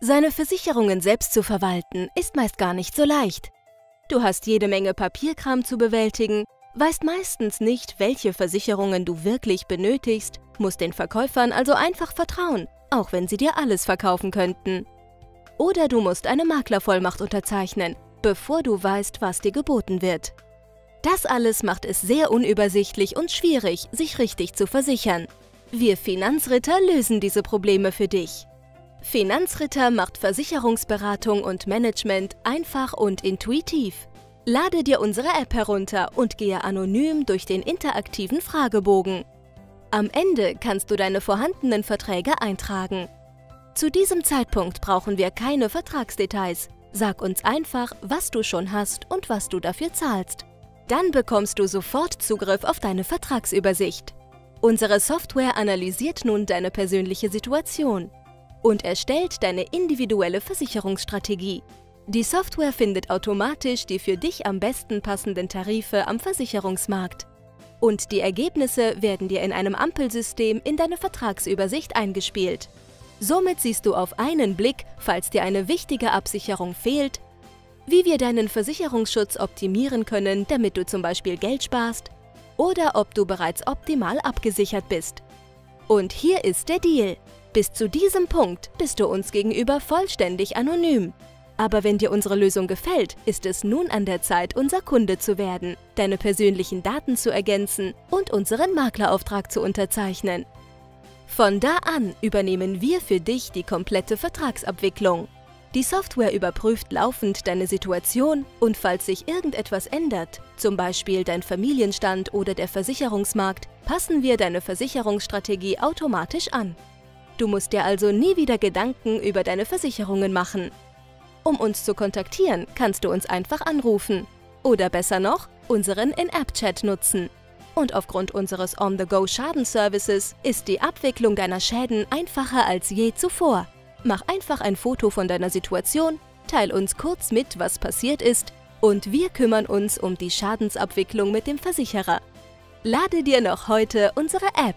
Seine Versicherungen selbst zu verwalten, ist meist gar nicht so leicht. Du hast jede Menge Papierkram zu bewältigen, weißt meistens nicht, welche Versicherungen du wirklich benötigst, musst den Verkäufern also einfach vertrauen, auch wenn sie dir alles verkaufen könnten. Oder du musst eine Maklervollmacht unterzeichnen, bevor du weißt, was dir geboten wird. Das alles macht es sehr unübersichtlich und schwierig, sich richtig zu versichern. Wir Finanzritter lösen diese Probleme für dich. Finanzritter macht Versicherungsberatung und Management einfach und intuitiv. Lade dir unsere App herunter und gehe anonym durch den interaktiven Fragebogen. Am Ende kannst du deine vorhandenen Verträge eintragen. Zu diesem Zeitpunkt brauchen wir keine Vertragsdetails. Sag uns einfach, was du schon hast und was du dafür zahlst. Dann bekommst du sofort Zugriff auf deine Vertragsübersicht. Unsere Software analysiert nun deine persönliche Situation und erstellt deine individuelle Versicherungsstrategie. Die Software findet automatisch die für dich am besten passenden Tarife am Versicherungsmarkt. Und die Ergebnisse werden dir in einem Ampelsystem in deine Vertragsübersicht eingespielt. Somit siehst du auf einen Blick, falls dir eine wichtige Absicherung fehlt, wie wir deinen Versicherungsschutz optimieren können, damit du zum Beispiel Geld sparst, oder ob du bereits optimal abgesichert bist. Und hier ist der Deal. Bis zu diesem Punkt bist du uns gegenüber vollständig anonym. Aber wenn dir unsere Lösung gefällt, ist es nun an der Zeit, unser Kunde zu werden, deine persönlichen Daten zu ergänzen und unseren Maklerauftrag zu unterzeichnen. Von da an übernehmen wir für dich die komplette Vertragsabwicklung. Die Software überprüft laufend deine Situation und falls sich irgendetwas ändert, zum Beispiel dein Familienstand oder der Versicherungsmarkt, passen wir deine Versicherungsstrategie automatisch an. Du musst dir also nie wieder Gedanken über deine Versicherungen machen. Um uns zu kontaktieren, kannst du uns einfach anrufen oder besser noch, unseren In-App-Chat nutzen. Und aufgrund unseres On-the-Go-Schadenservices ist die Abwicklung deiner Schäden einfacher als je zuvor. Mach einfach ein Foto von deiner Situation, teil uns kurz mit, was passiert ist und wir kümmern uns um die Schadensabwicklung mit dem Versicherer. Lade dir noch heute unsere App